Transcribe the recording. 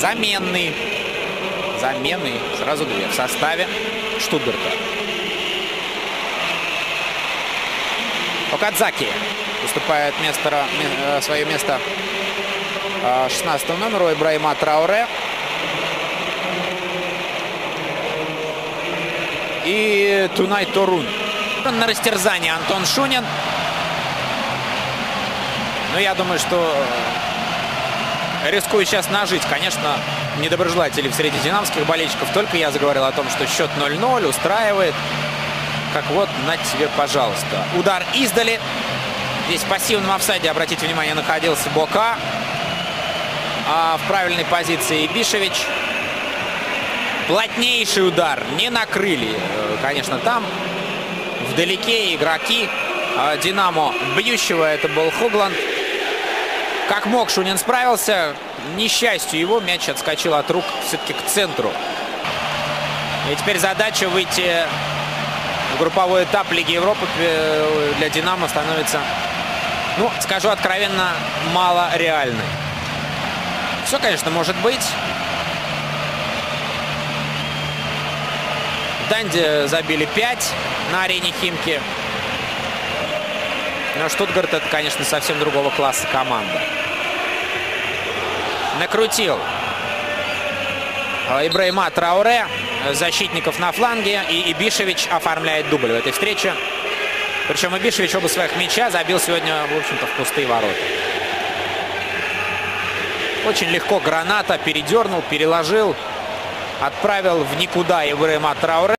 Заменный. Заменный. Сразу две в составе Штутгарта. Окадзаки выступает место, э, свое место 16 номеру Ибраима Трауре. И Тунай Торун. На растерзание Антон Шунин. Но я думаю, что рискую сейчас нажить. Конечно, недоброжелатели в среди динамских болельщиков. Только я заговорил о том, что счет 0-0 устраивает. Как вот, на тебе, пожалуйста. Удар издали. Здесь в пассивном офсайде, обратите внимание, находился Бока. А в правильной позиции Бишевич. Плотнейший удар. Не накрыли, конечно, там. Вдалеке игроки а Динамо бьющего. Это был Хугланд. Как мог, Шунин справился. Несчастью его мяч отскочил от рук все-таки к центру. И теперь задача выйти в групповой этап Лиги Европы для Динамо становится, ну, скажу откровенно, мало реальной. Все, конечно, может быть. Данди забили 5 на арене Химки. Но Штутгарт это, конечно, совсем другого класса команда. Накрутил Ибраима Трауре. Защитников на фланге. И Ибишевич оформляет дубль в этой встрече. Причем Ибишевич оба своих мяча забил сегодня, в общем-то, в пустые ворота. Очень легко граната передернул, переложил. Отправил в никуда Ибраима Трауре.